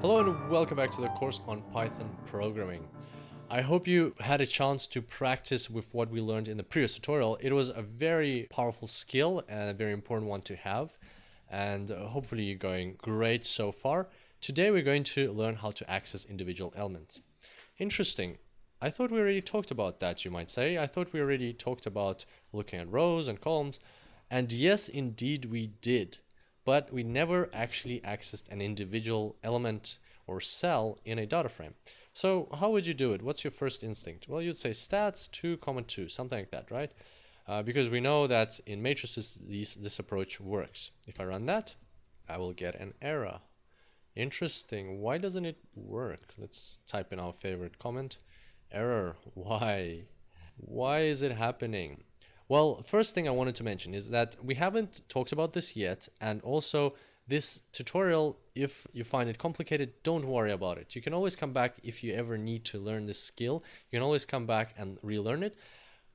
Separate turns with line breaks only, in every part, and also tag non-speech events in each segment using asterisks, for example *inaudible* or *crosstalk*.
Hello and welcome back to the course on Python programming. I hope you had a chance to practice with what we learned in the previous tutorial. It was a very powerful skill and a very important one to have and hopefully you're going great so far. Today we're going to learn how to access individual elements. Interesting. I thought we already talked about that, you might say. I thought we already talked about looking at rows and columns. And yes, indeed we did but we never actually accessed an individual element or cell in a data frame. So how would you do it? What's your first instinct? Well, you'd say stats 2 comma 2, something like that, right? Uh, because we know that in matrices these, this approach works. If I run that, I will get an error. Interesting. Why doesn't it work? Let's type in our favorite comment. Error. Why? Why is it happening? Well, first thing I wanted to mention is that we haven't talked about this yet, and also this tutorial, if you find it complicated, don't worry about it. You can always come back if you ever need to learn this skill. You can always come back and relearn it.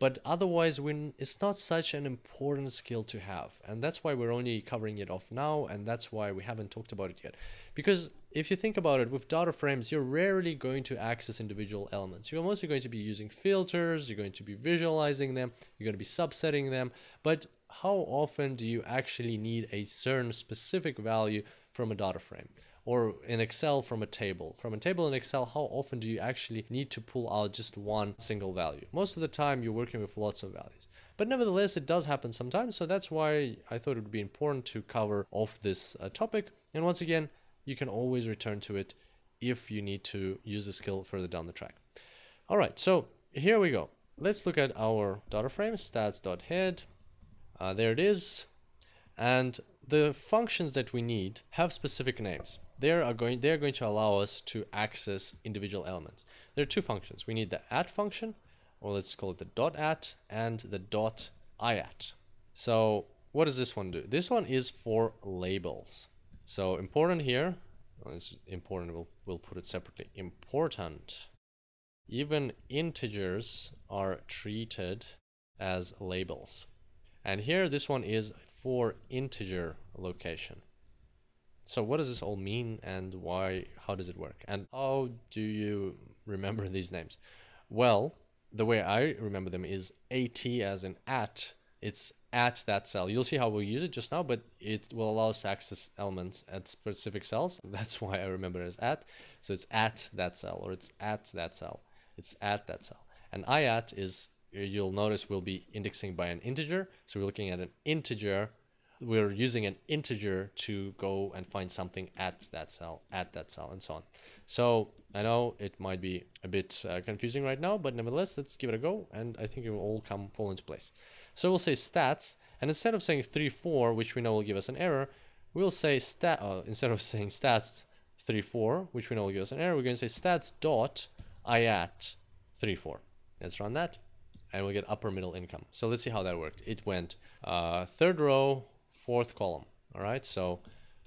But otherwise, it's not such an important skill to have. And that's why we're only covering it off now. And that's why we haven't talked about it yet. Because if you think about it, with data frames, you're rarely going to access individual elements. You're mostly going to be using filters, you're going to be visualizing them, you're going to be subsetting them. But how often do you actually need a certain specific value from a data frame? Or in Excel from a table. From a table in Excel, how often do you actually need to pull out just one single value? Most of the time you're working with lots of values. But nevertheless, it does happen sometimes. So that's why I thought it would be important to cover off this uh, topic. And once again, you can always return to it if you need to use the skill further down the track. All right, so here we go. Let's look at our data frame, stats.head. Uh, there it is. And the functions that we need have specific names. They are going, they are going to allow us to access individual elements. There are two functions. We need the at function, or let's call it the dot at, and the dot iat. So what does this one do? This one is for labels. So important here, well, it's important, we'll, we'll put it separately. Important. Even integers are treated as labels. And here this one is for integer location. So what does this all mean and why, how does it work? And how do you remember these names? Well, the way I remember them is AT as in at, it's at that cell. You'll see how we'll use it just now, but it will allow us to access elements at specific cells. *laughs* That's why I remember it as at. So it's at that cell or it's at that cell. It's at that cell. And iat is you'll notice we'll be indexing by an integer. So we're looking at an integer. We're using an integer to go and find something at that cell, at that cell, and so on. So I know it might be a bit uh, confusing right now, but nevertheless, let's give it a go, and I think it will all come fall into place. So we'll say stats, and instead of saying 3, 4, which we know will give us an error, we'll say stat, uh, instead of *laughs* saying stats 3, 4, which we know will give us an error, we're going to say stats dot iat 3, 4. Let's run that and we get upper middle income. So let's see how that worked. It went uh, third row, fourth column. All right, so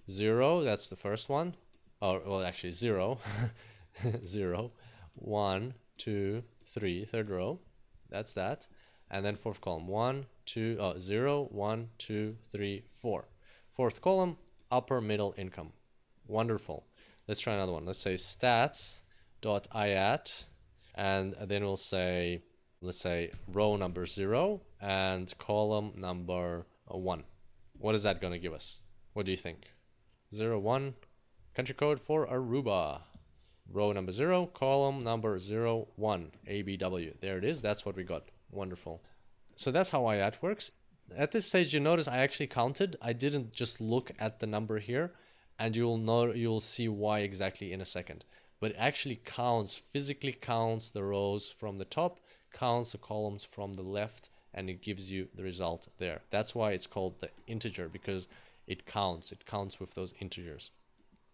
zero, that's the first one. Oh, well, actually zero, *laughs* zero, one, two, three, third row. That's that. And then fourth column, one, two, oh, zero, one, two, three, four. Fourth column, upper middle income. Wonderful. Let's try another one. Let's say stats dot iat, and then we'll say let's say row number zero and column number one. What is that going to give us? What do you think? Zero, one, country code for Aruba. Row number zero, column number zero, one, ABW. There it is. That's what we got. Wonderful. So that's how IAT works. At this stage, you notice I actually counted. I didn't just look at the number here and you'll know, you'll see why exactly in a second but it actually counts, physically counts the rows from the top, counts the columns from the left, and it gives you the result there. That's why it's called the integer, because it counts, it counts with those integers.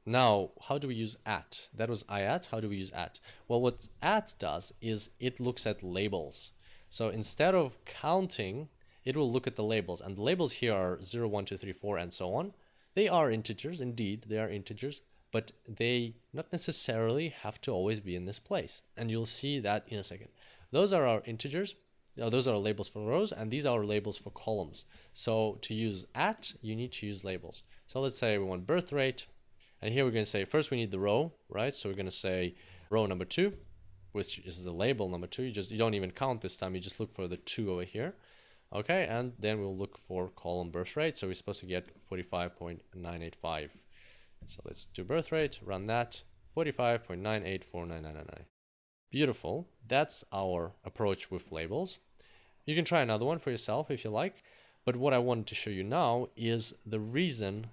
Now, how do we use at? That was iat, how do we use at? Well, what at does is it looks at labels. So instead of counting, it will look at the labels, and the labels here are 0, 1, 2, 3, 4, and so on. They are integers, indeed, they are integers, but they not necessarily have to always be in this place. And you'll see that in a second. Those are our integers. Those are labels for rows, and these are labels for columns. So to use at, you need to use labels. So let's say we want birth rate, And here we're going to say, first we need the row, right? So we're going to say row number two, which is the label number two. You just, you don't even count this time. You just look for the two over here. Okay, and then we'll look for column birth rate. So we're supposed to get 45.985. So let's do birth rate, run that, 45.9849999. Beautiful. That's our approach with labels. You can try another one for yourself if you like. But what I wanted to show you now is the reason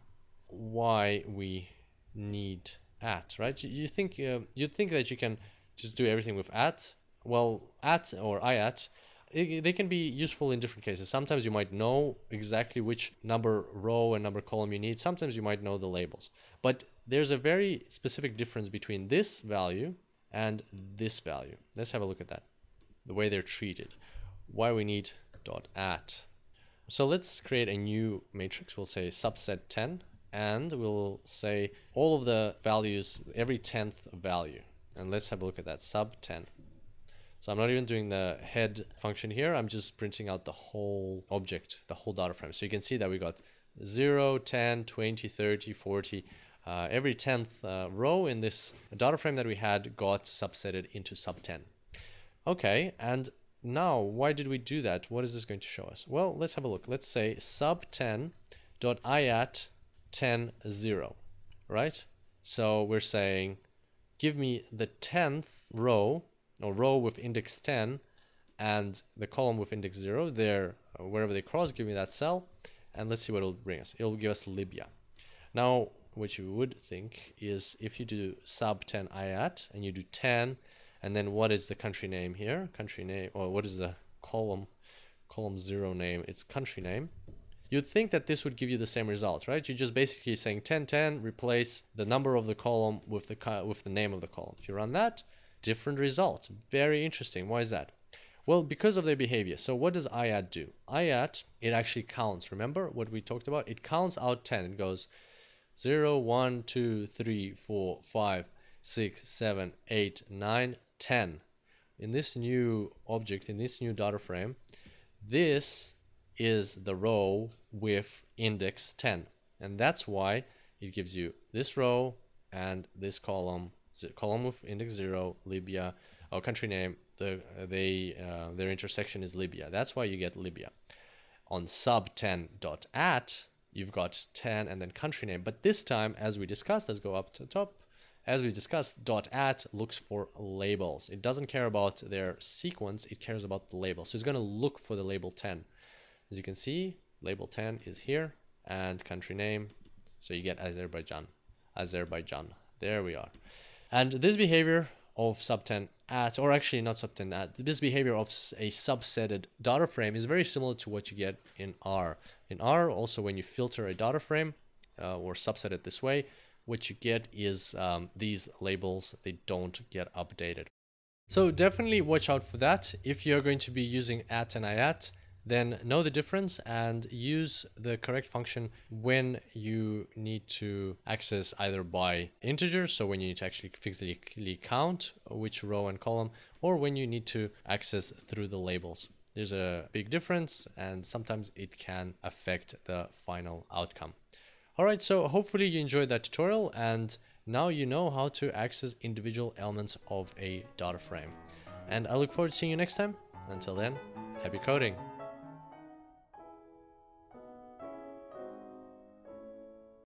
why we need at, right? You, think uh, you think that you can just do everything with at. Well, at or I at, they can be useful in different cases. Sometimes you might know exactly which number row and number column you need. Sometimes you might know the labels. But there's a very specific difference between this value and this value. Let's have a look at that. The way they're treated. Why we need dot at. So let's create a new matrix. We'll say subset 10 and we'll say all of the values, every 10th value. And let's have a look at that, sub 10. So I'm not even doing the head function here. I'm just printing out the whole object, the whole data frame. So you can see that we got 0, 10, 20, 30, 40. Uh, every 10th uh, row in this data frame that we had got subsetted into sub 10. Okay, and now why did we do that? What is this going to show us? Well, let's have a look. Let's say sub 10 dot iat 10 0, right? So we're saying give me the 10th row or row with index 10 and the column with index 0 there uh, wherever they cross give me that cell and let's see what it'll bring us it'll give us Libya now what you would think is if you do sub 10 IAT and you do 10 and then what is the country name here country name or what is the column column 0 name it's country name You'd think that this would give you the same result, right? You're just basically saying 1010, replace the number of the column with the with the name of the column. If you run that, different result. Very interesting. Why is that? Well, because of their behavior. So what does IAT do? IAT, it actually counts. Remember what we talked about? It counts out 10. It goes 0, 1, 2, 3, 4, 5, 6, 7, 8, 9, 10. In this new object, in this new data frame, this is the row with index 10. And that's why it gives you this row and this column, column with index 0, Libya, our country name, the, they, uh, their intersection is Libya. That's why you get Libya. On sub 10 dot at, you've got 10 and then country name. But this time, as we discussed, let's go up to the top. As we discussed, dot at looks for labels. It doesn't care about their sequence, it cares about the label. So it's going to look for the label 10. As you can see, label 10 is here and country name. So you get Azerbaijan, Azerbaijan. There we are. And this behavior of sub10 at, or actually not sub10 at, this behavior of a subsetted data frame is very similar to what you get in R. In R, also when you filter a data frame uh, or subset it this way, what you get is um, these labels, they don't get updated. So definitely watch out for that. If you're going to be using at and iat, then know the difference and use the correct function when you need to access either by integers, so when you need to actually physically count which row and column, or when you need to access through the labels. There's a big difference and sometimes it can affect the final outcome. All right, so hopefully you enjoyed that tutorial and now you know how to access individual elements of a data frame. And I look forward to seeing you next time. Until then, happy coding.